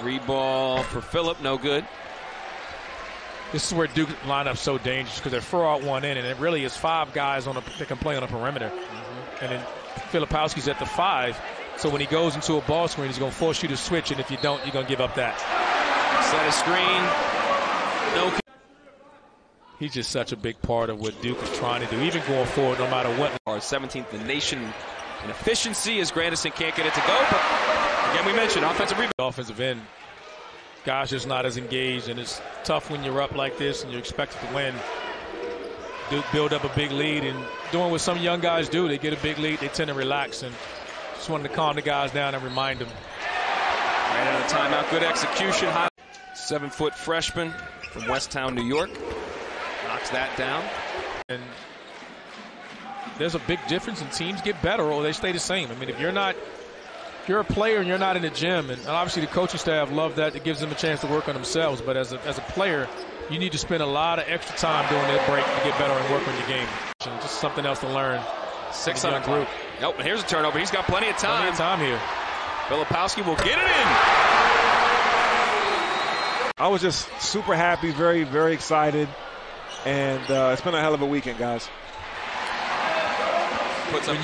Three ball for Phillip, no good. This is where Duke lineup so dangerous because they throw out one in, and it really is five guys on a, that can play on the perimeter. Mm-hmm. And then Filipowski's at the five, so when he goes into a ball screen, he's going to force you to switch, and if you don't, you're going to give up that. Set a screen. No. He's just such a big part of what Duke is trying to do, even going forward, no matter what. Our 17th in the nation in efficiency as Grandison can't get it to go. But again, we mentioned offensive rebound. Offensive end, guys just not as engaged, and it's tough when you're up like this and you're expected to win. Duke build up a big lead, and doing what some young guys do, they get a big lead, they tend to relax, and just wanted to calm the guys down and remind them. Right out of timeout, good execution. Seven-foot freshman from Westtown, New York. Knocks that down. And there's a big difference, and teams get better or they stay the same. I mean, if you're not if you're a player and you're not in the gym, and obviously the coaching staff love that. It gives them a chance to work on themselves. But as a, as a player, you need to spend a lot of extra time during that break to get better and work on your game. Just something else to learn. Six on the group. Nope, and here's a turnover. He's got plenty of time. Plenty of time here. Filipowski will get it in. I was just super happy, very, very excited, and uh, it's been a hell of a weekend, guys. Puts up